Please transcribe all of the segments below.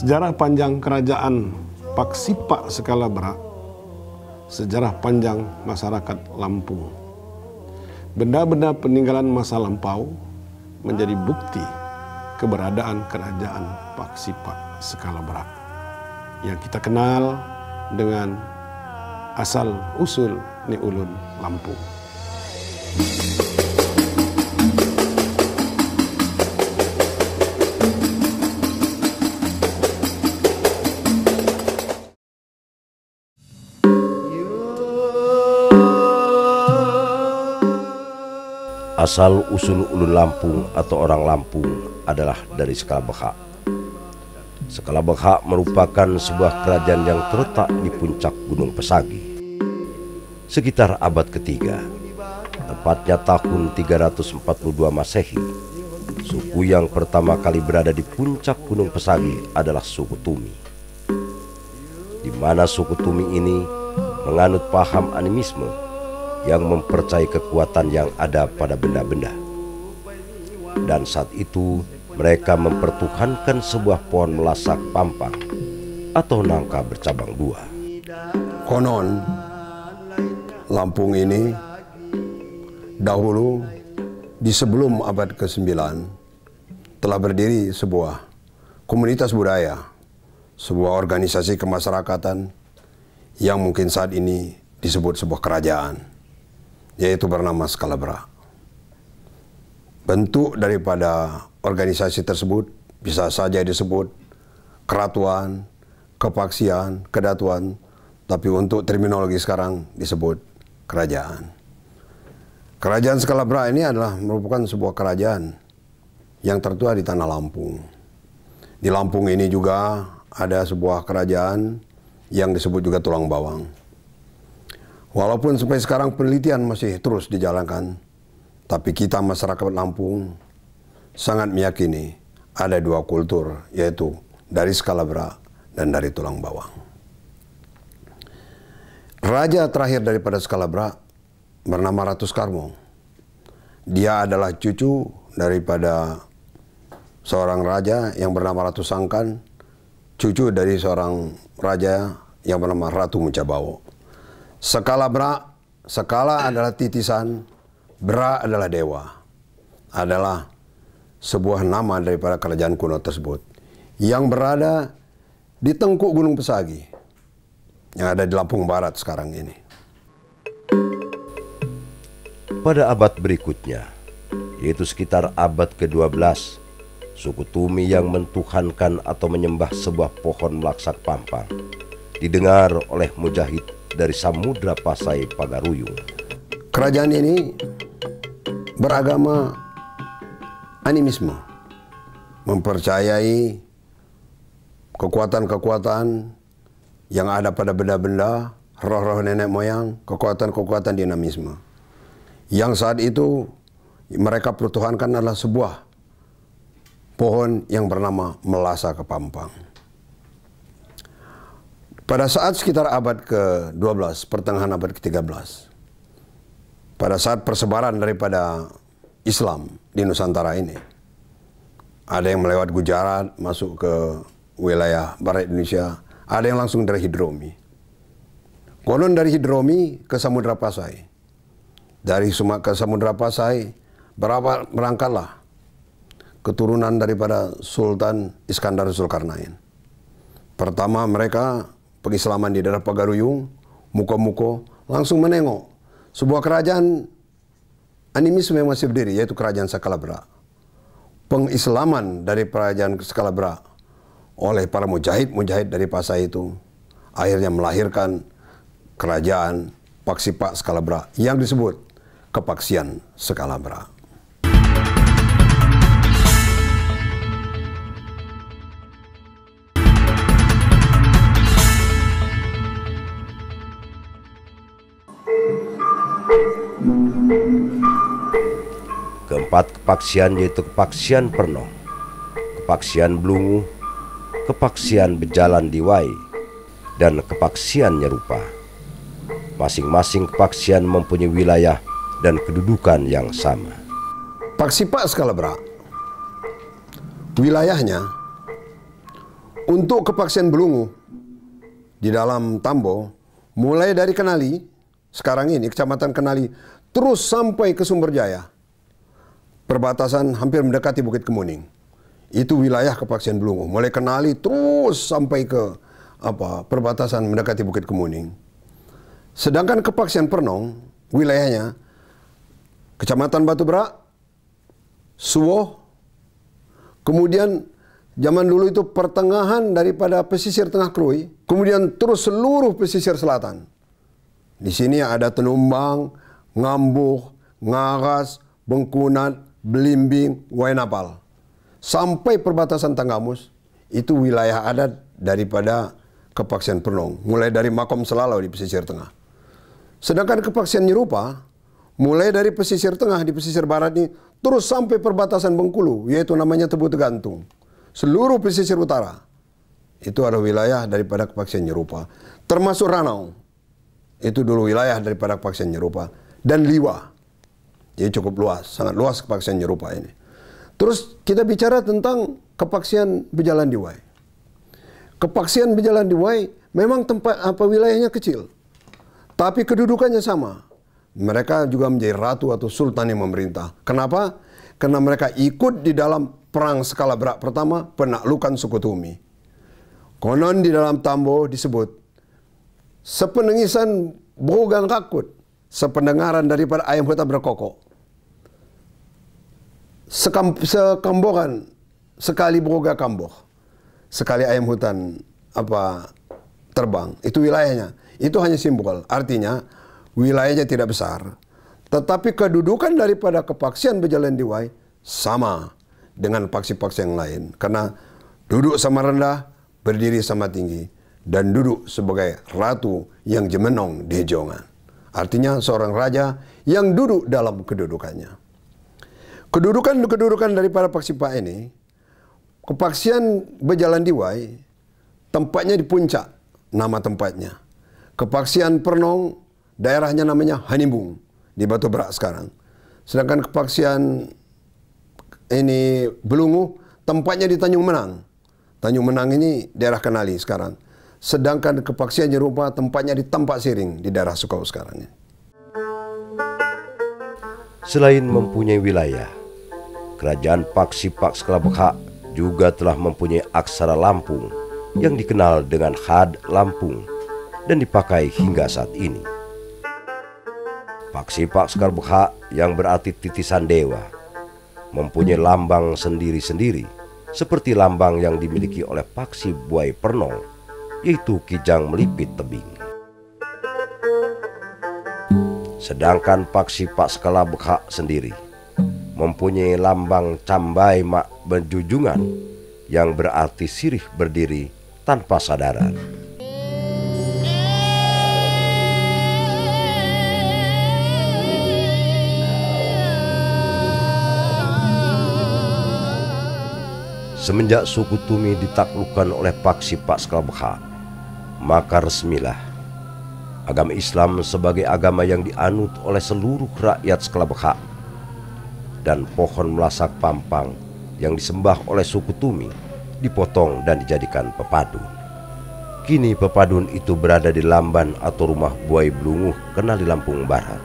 Sejarah panjang kerajaan Paksipa skala berat, sejarah panjang masyarakat Lampung. Benda-benda peninggalan masa lampau menjadi bukti keberadaan kerajaan Paksipa skala berat yang kita kenal dengan asal usul Ni Ulun Lampung. Asal usul ulun Lampung atau orang Lampung adalah dari Skala Bekha. Skala Bekha merupakan sebuah kerajaan yang terletak di puncak Gunung Pesagi. Sekitar abad ketiga, tepatnya tahun 342 Masehi, suku yang pertama kali berada di puncak Gunung Pesagi adalah suku Tumi. Di mana suku Tumi ini menganut paham animisme yang mempercayai kekuatan yang ada pada benda-benda. Dan saat itu mereka mempertuhankan sebuah pohon melasak pampang atau nangka bercabang dua. Konon Lampung ini dahulu di sebelum abad ke-9 telah berdiri sebuah komunitas budaya, sebuah organisasi kemasyarakatan yang mungkin saat ini disebut sebuah kerajaan yaitu bernama Skalabra. Bentuk daripada organisasi tersebut bisa saja disebut keratuan, kepaksian, kedatuan, tapi untuk terminologi sekarang disebut kerajaan. Kerajaan Skalabra ini adalah merupakan sebuah kerajaan yang tertua di tanah Lampung. Di Lampung ini juga ada sebuah kerajaan yang disebut juga Tulang Bawang. Walaupun sampai sekarang penelitian masih terus dijalankan, tapi kita masyarakat Lampung sangat meyakini ada dua kultur, yaitu dari Skalabra dan dari Tulang Bawang. Raja terakhir daripada Skalabra bernama Ratu Karmo. Dia adalah cucu daripada seorang raja yang bernama Ratu Sangkan, cucu dari seorang raja yang bernama Ratu Mucabawo. Skala bra, skala adalah titisan, bra adalah dewa. Adalah sebuah nama daripada kerajaan kuno tersebut. Yang berada di tengkuk Gunung Pesagi. Yang ada di Lampung Barat sekarang ini. Pada abad berikutnya, yaitu sekitar abad ke-12, suku Tumi yang mentuhankan atau menyembah sebuah pohon melaksak pampang didengar oleh Mujahid dari Samudra Pasai Pagaruyung. Kerajaan ini beragama animisme, mempercayai kekuatan-kekuatan yang ada pada benda-benda, roh-roh nenek moyang, kekuatan-kekuatan dinamisme. Yang saat itu mereka pertuhankan adalah sebuah pohon yang bernama Melasa Kepampang. Pada saat sekitar abad ke-12, pertengahan abad ke-13, pada saat persebaran daripada Islam di Nusantara ini, ada yang melewat Gujarat, masuk ke wilayah barat Indonesia, ada yang langsung dari Hidromi. Konon dari Hidromi ke Samudra Pasai. Dari Sumatera Samudra Pasai, berapa berangkatlah keturunan daripada Sultan Iskandar Zulkarnain. Pertama mereka pengislaman di daerah Pagaruyung, Muko-Muko, langsung menengok sebuah kerajaan animisme yang masih berdiri, yaitu kerajaan Sakalabra. Pengislaman dari kerajaan Sakalabra oleh para mujahid-mujahid dari Pasai itu akhirnya melahirkan kerajaan Paksipa Skalabra yang disebut Kepaksian Skalabra. Keempat kepaksian yaitu kepaksian Perno, kepaksian Blungu, kepaksian Bejalan Diwai, dan kepaksian Nyerupa. Masing-masing kepaksian mempunyai wilayah dan kedudukan yang sama. Paksipa Skalabra wilayahnya untuk kepaksian Belungu di dalam Tambo mulai dari Kenali sekarang ini kecamatan Kenali terus sampai ke Sumberjaya. Perbatasan hampir mendekati Bukit Kemuning. Itu wilayah kepaksian Belungu. Mulai Kenali terus sampai ke apa perbatasan mendekati Bukit Kemuning. Sedangkan kepaksian Pernong wilayahnya Kecamatan Batu Berak, Suwoh, kemudian zaman dulu itu pertengahan daripada pesisir tengah Krui, kemudian terus seluruh pesisir selatan. Di sini ada Tenumbang, Ngambuh, Ngaras, Bengkunat, Belimbing, Wainapal. Sampai perbatasan Tanggamus, itu wilayah adat daripada kepaksian Pernong. Mulai dari Makom Selalau di pesisir tengah. Sedangkan kepaksian Nyerupa, mulai dari pesisir tengah di pesisir barat ini terus sampai perbatasan Bengkulu yaitu namanya Tebu Tegantung. Seluruh pesisir utara. Itu adalah wilayah daripada kepaksian Nyerupa. Termasuk Ranau. Itu dulu wilayah daripada kepaksian Nyerupa. Dan Liwa. Jadi cukup luas sangat luas kepaksian Nyerupa ini. Terus kita bicara tentang kepaksian Bejalan Diwai kepaksian Bejalan Diwai memang tempat apa wilayahnya kecil. Tapi kedudukannya sama mereka juga menjadi ratu atau sultan yang memerintah. Kenapa? Karena mereka ikut di dalam perang skala berat pertama penaklukan suku Tumi. Konon di dalam Tambo disebut sepenengisan bogang kakut, sependengaran daripada ayam hutan berkokok. Sekam, sekambokan sekali boga kamboh, sekali ayam hutan apa terbang itu wilayahnya. Itu hanya simbol. Artinya wilayahnya tidak besar, tetapi kedudukan daripada kepaksian berjalan diwai sama dengan paksi-paksi yang lain. Karena duduk sama rendah, berdiri sama tinggi, dan duduk sebagai ratu yang jemenong di jongan. Artinya seorang raja yang duduk dalam kedudukannya. Kedudukan-kedudukan daripada paksipa ini, kepaksian berjalan diwai, tempatnya di puncak, nama tempatnya. Kepaksian Pernong daerahnya namanya Hanimbung di Batu Berak sekarang. Sedangkan kepaksian ini Belungu tempatnya di Tanjung Menang. Tanjung Menang ini daerah Kenali sekarang. Sedangkan kepaksian Jerupa tempatnya di Tampak Siring di daerah Sukau sekarang. Selain mempunyai wilayah, Kerajaan Paksi Paks Kelabekha juga telah mempunyai aksara Lampung yang dikenal dengan Had Lampung dan dipakai hingga saat ini. Paksipak Sekar Bekha yang berarti titisan dewa mempunyai lambang sendiri-sendiri seperti lambang yang dimiliki oleh Paksi Buai Pernong yaitu Kijang Melipit Tebing. Sedangkan Paksi Pak Skala sendiri mempunyai lambang Cambai Mak Benjujungan yang berarti sirih berdiri tanpa sadaran. Semenjak suku Tumi ditaklukkan oleh Paksi Pak Skalbekha, maka resmilah agama Islam sebagai agama yang dianut oleh seluruh rakyat Skalbekha dan pohon melasak pampang yang disembah oleh suku Tumi dipotong dan dijadikan pepadun. Kini pepadun itu berada di lamban atau rumah buai belunguh kenal di Lampung Barat.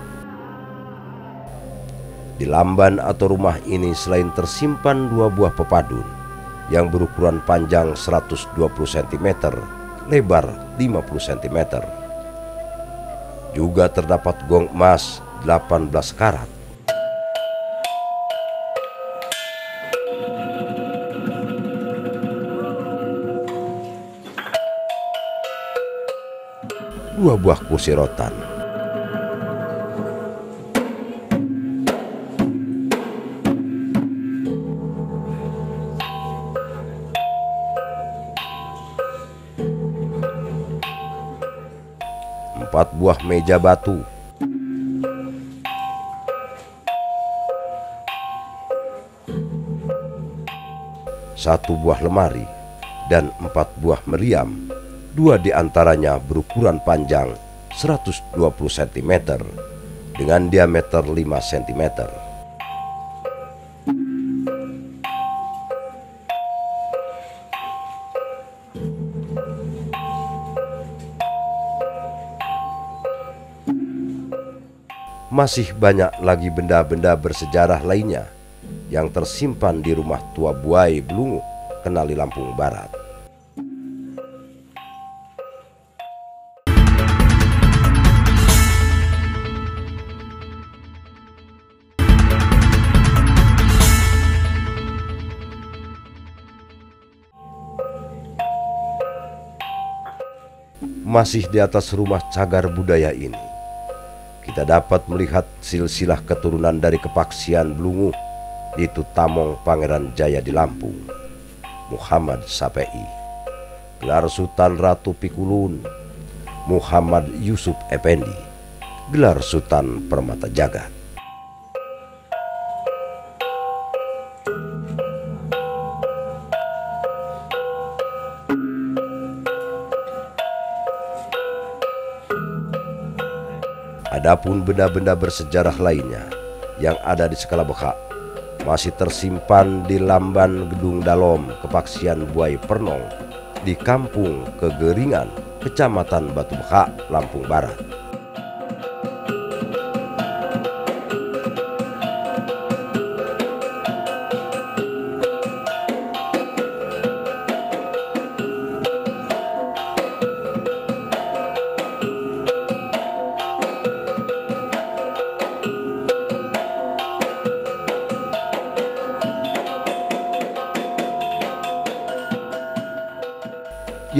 Di lamban atau rumah ini selain tersimpan dua buah pepadun, yang berukuran panjang 120 cm, lebar 50 cm. Juga terdapat gong emas 18 karat. Dua buah kursi rotan empat buah meja batu. Satu buah lemari dan empat buah meriam, dua di antaranya berukuran panjang 120 cm dengan diameter 5 cm. Masih banyak lagi benda-benda bersejarah lainnya yang tersimpan di rumah tua Buai Belungu, Kenali Lampung Barat. Masih di atas rumah cagar budaya ini, kita dapat melihat silsilah keturunan dari kepaksian Belungu itu Tamong Pangeran Jaya di Lampung, Muhammad Sapei, gelar Sultan Ratu Pikulun, Muhammad Yusuf Effendi, gelar Sultan Permata Jagat. Adapun benda-benda bersejarah lainnya yang ada di skala Bekak masih tersimpan di lamban Gedung Dalom Kepaksian Buai Pernong di Kampung Kegeringan, Kecamatan Batu Bekak, Lampung Barat.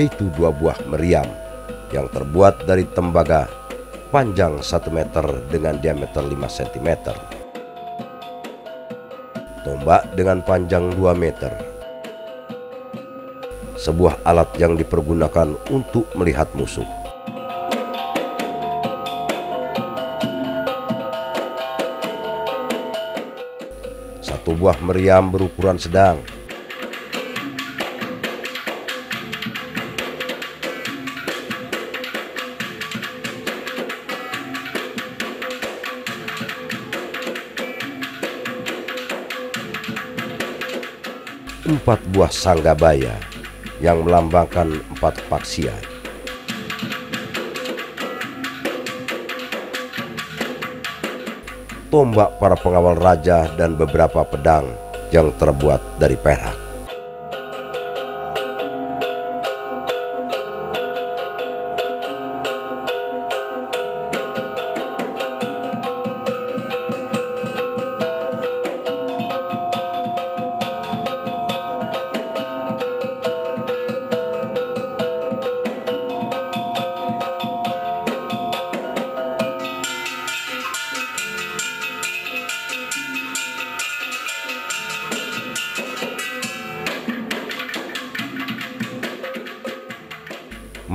Yaitu dua buah meriam yang terbuat dari tembaga panjang 1 meter dengan diameter 5 cm. Tombak dengan panjang 2 meter. Sebuah alat yang dipergunakan untuk melihat musuh. Satu buah meriam berukuran sedang empat buah sanggabaya yang melambangkan empat kepaksian. Tombak para pengawal raja dan beberapa pedang yang terbuat dari perak.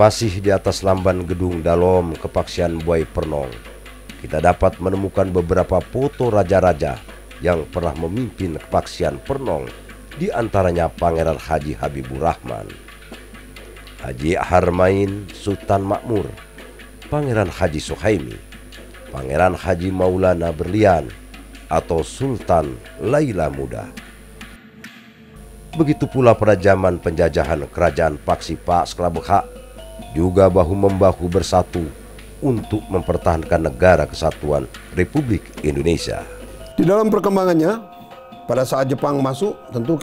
Masih di atas lamban gedung Dalom Kepaksian Buai Pernong, kita dapat menemukan beberapa foto raja-raja yang pernah memimpin Kepaksian Pernong, di antaranya Pangeran Haji Habibur Rahman, Haji Harmain Sultan Makmur, Pangeran Haji Suhaimi, Pangeran Haji Maulana Berlian, atau Sultan Laila Muda. Begitu pula pada zaman penjajahan kerajaan Paksi Pak Skelabekha juga bahu-membahu bersatu untuk mempertahankan negara kesatuan Republik Indonesia. Di dalam perkembangannya, pada saat Jepang masuk, tentu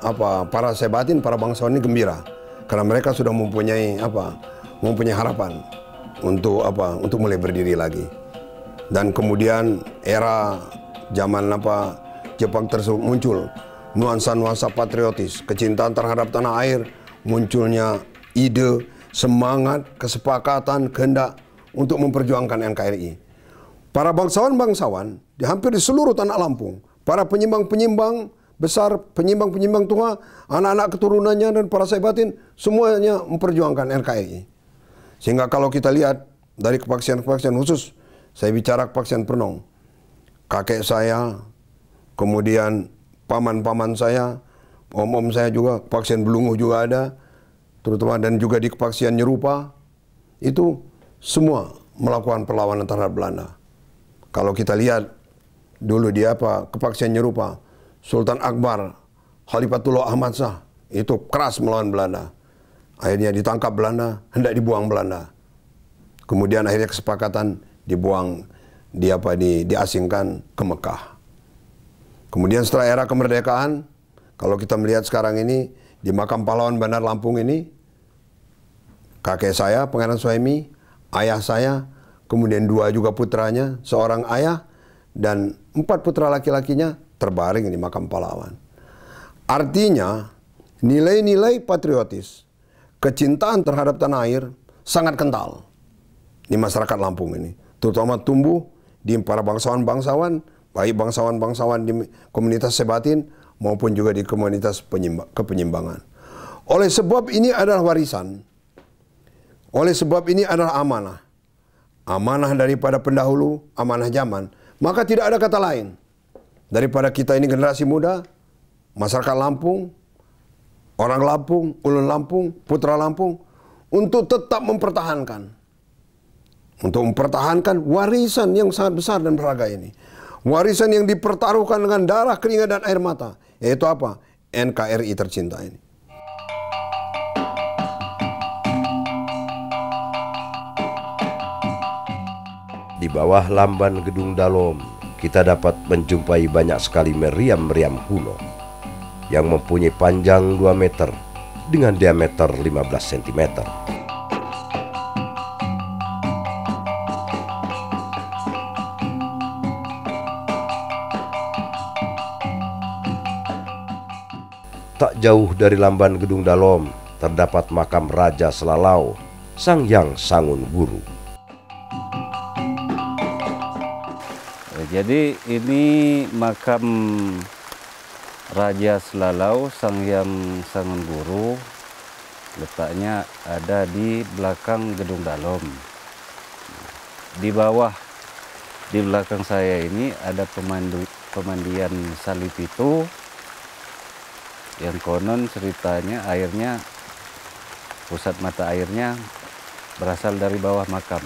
apa para sebatin, para bangsawan ini gembira karena mereka sudah mempunyai apa, mempunyai harapan untuk apa, untuk mulai berdiri lagi. Dan kemudian era zaman apa Jepang tersebut muncul nuansa-nuansa patriotis, kecintaan terhadap tanah air, munculnya ide semangat, kesepakatan, kehendak untuk memperjuangkan NKRI. Para bangsawan-bangsawan di hampir di seluruh tanah Lampung, para penyimbang-penyimbang besar, penyimbang-penyimbang tua, anak-anak keturunannya dan para batin, semuanya memperjuangkan NKRI. Sehingga kalau kita lihat dari kepaksian-kepaksian khusus, saya bicara kepaksian Pernong, kakek saya, kemudian paman-paman saya, om-om saya juga, kepaksian Belungu juga ada, terutama dan juga di kepaksian Nyerupa, itu semua melakukan perlawanan terhadap Belanda. Kalau kita lihat dulu dia apa kepaksian nyerupa Sultan Akbar, Khalifatullah Ahmad Shah itu keras melawan Belanda. Akhirnya ditangkap Belanda, hendak dibuang Belanda. Kemudian akhirnya kesepakatan dibuang di apa di diasingkan ke Mekah. Kemudian setelah era kemerdekaan, kalau kita melihat sekarang ini di makam pahlawan Bandar Lampung ini, kakek saya Pangeran Suhaimi, ayah saya, kemudian dua juga putranya, seorang ayah dan empat putra laki-lakinya terbaring di makam pahlawan. Artinya nilai-nilai patriotis, kecintaan terhadap tanah air sangat kental di masyarakat Lampung ini, terutama tumbuh di para bangsawan-bangsawan, baik bangsawan-bangsawan di komunitas Sebatin maupun juga di komunitas kepenyimbangan. Oleh sebab ini adalah warisan. Oleh sebab ini adalah amanah amanah daripada pendahulu, amanah zaman, maka tidak ada kata lain daripada kita ini generasi muda, masyarakat Lampung, orang Lampung, ulun Lampung, putra Lampung, untuk tetap mempertahankan. Untuk mempertahankan warisan yang sangat besar dan berharga ini. Warisan yang dipertaruhkan dengan darah, keringat, dan air mata. Yaitu apa? NKRI tercinta ini. Di bawah lamban gedung Dalom, kita dapat menjumpai banyak sekali meriam-meriam kuno yang mempunyai panjang 2 meter dengan diameter 15 cm. Tak jauh dari lamban gedung Dalom terdapat makam Raja Selalau, Sang Yang Sangun Guru. Jadi ini makam Raja Selalau Sang Yang Sangun Guru letaknya ada di belakang gedung dalam. Di bawah di belakang saya ini ada pemandu, pemandian salib itu yang konon ceritanya airnya pusat mata airnya berasal dari bawah makam.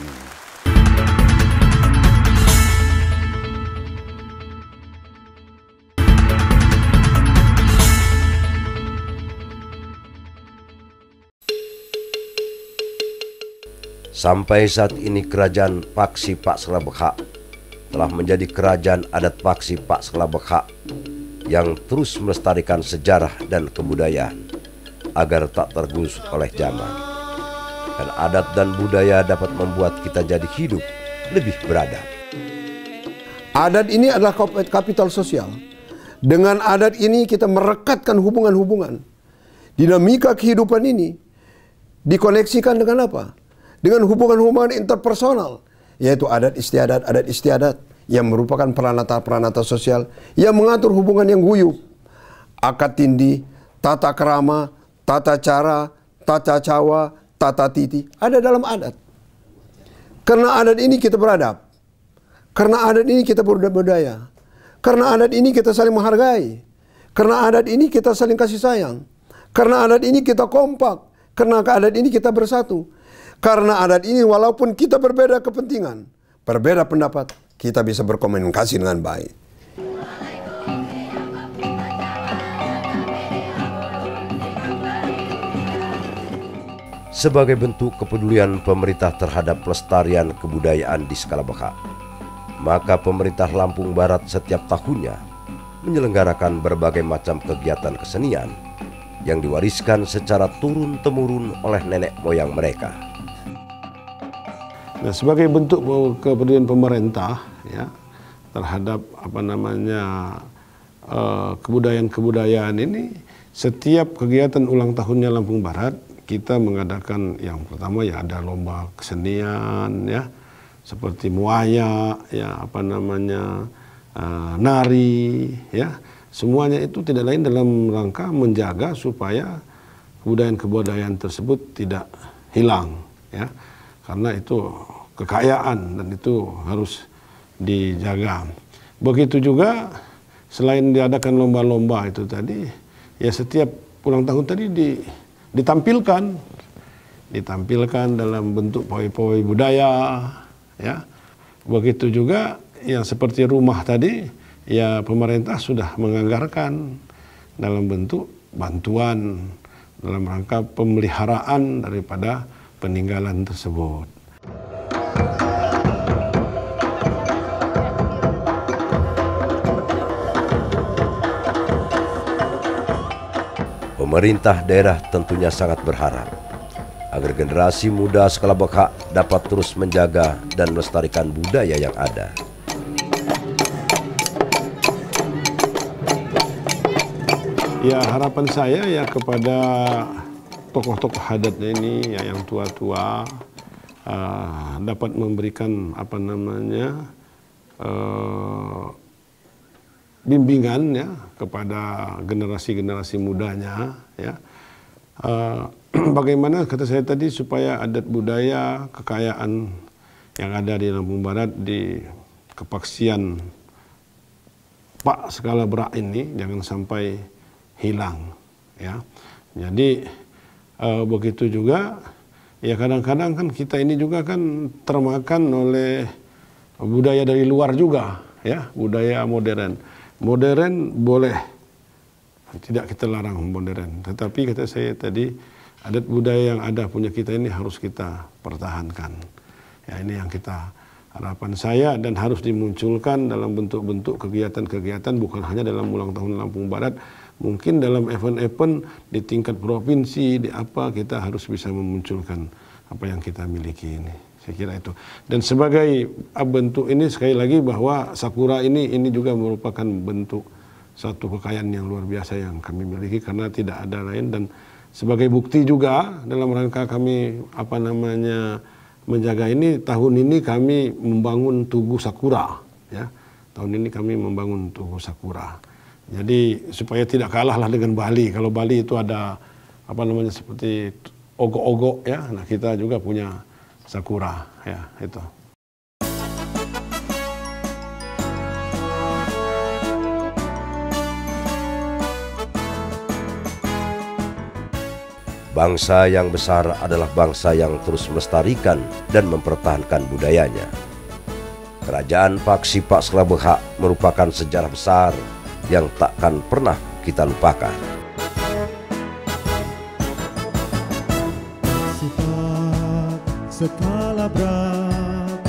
Sampai saat ini kerajaan Paksi Pak Selabekha telah menjadi kerajaan adat Paksi Pak Selabekha yang terus melestarikan sejarah dan kebudayaan agar tak tergerus oleh zaman. Dan adat dan budaya dapat membuat kita jadi hidup lebih beradab. Adat ini adalah kapital sosial. Dengan adat ini kita merekatkan hubungan-hubungan. Dinamika kehidupan ini dikoneksikan dengan apa? dengan hubungan-hubungan interpersonal yaitu adat istiadat adat istiadat yang merupakan peranata-peranata sosial yang mengatur hubungan yang guyup. Akad tindi tata kerama tata cara tata cawa tata titi ada dalam adat. Karena adat ini kita beradab. Karena adat ini kita berbudaya. Karena adat ini kita saling menghargai. Karena adat ini kita saling kasih sayang. Karena adat ini kita kompak. Karena adat ini kita bersatu. Karena adat ini walaupun kita berbeda kepentingan, berbeda pendapat, kita bisa berkomunikasi dengan baik. Sebagai bentuk kepedulian pemerintah terhadap pelestarian kebudayaan di skala besar, maka pemerintah Lampung Barat setiap tahunnya menyelenggarakan berbagai macam kegiatan kesenian yang diwariskan secara turun-temurun oleh nenek moyang mereka. Nah, sebagai bentuk kepedulian pemerintah ya terhadap apa namanya eh, kebudayaan-kebudayaan ini, setiap kegiatan ulang tahunnya Lampung Barat kita mengadakan yang pertama ya ada lomba kesenian ya seperti muaya ya apa namanya uh, nari ya. Semuanya itu tidak lain dalam rangka menjaga supaya kebudayaan-kebudayaan tersebut tidak hilang ya. Karena itu kekayaan dan itu harus dijaga. Begitu juga selain diadakan lomba-lomba itu tadi, ya setiap ulang tahun tadi di, ditampilkan, ditampilkan dalam bentuk pawai-pawai budaya, ya. Begitu juga yang seperti rumah tadi, ya pemerintah sudah menganggarkan dalam bentuk bantuan dalam rangka pemeliharaan daripada peninggalan tersebut. Pemerintah daerah tentunya sangat berharap agar generasi muda skala Bekak dapat terus menjaga dan melestarikan budaya yang ada. Ya harapan saya ya kepada tokoh-tokoh adatnya ini ya yang tua-tua uh, dapat memberikan apa namanya uh, bimbingan ya kepada generasi-generasi mudanya ya. Uh, bagaimana kata saya tadi supaya adat budaya kekayaan yang ada di Lampung Barat di kepaksian Pak skala berak ini jangan sampai hilang ya. Jadi uh, begitu juga ya kadang-kadang kan kita ini juga kan termakan oleh budaya dari luar juga ya budaya modern modern boleh. Tidak kita larang modern. Tetapi kata saya tadi adat budaya yang ada punya kita ini harus kita pertahankan. Ya ini yang kita harapan saya dan harus dimunculkan dalam bentuk-bentuk kegiatan-kegiatan bukan hanya dalam ulang tahun Lampung Barat. Mungkin dalam event-event di tingkat provinsi di apa kita harus bisa memunculkan apa yang kita miliki ini saya kira itu. Dan sebagai bentuk ini sekali lagi bahwa sakura ini ini juga merupakan bentuk satu kekayaan yang luar biasa yang kami miliki karena tidak ada lain dan sebagai bukti juga dalam rangka kami apa namanya menjaga ini tahun ini kami membangun tugu sakura ya. Tahun ini kami membangun tugu sakura. Jadi supaya tidak kalah lah dengan Bali. Kalau Bali itu ada apa namanya seperti ogok-ogok ya. Nah, kita juga punya sakura ya itu. Bangsa yang besar adalah bangsa yang terus melestarikan dan mempertahankan budayanya. Kerajaan Paksi Pak Selabeha merupakan sejarah besar yang takkan pernah kita lupakan. Skala berat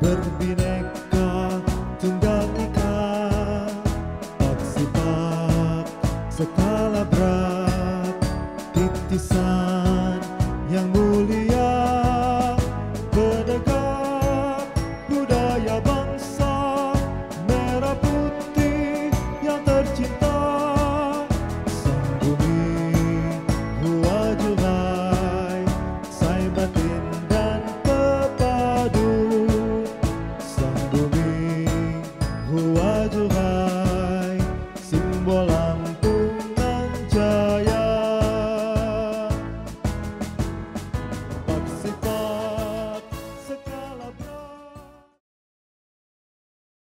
berbineka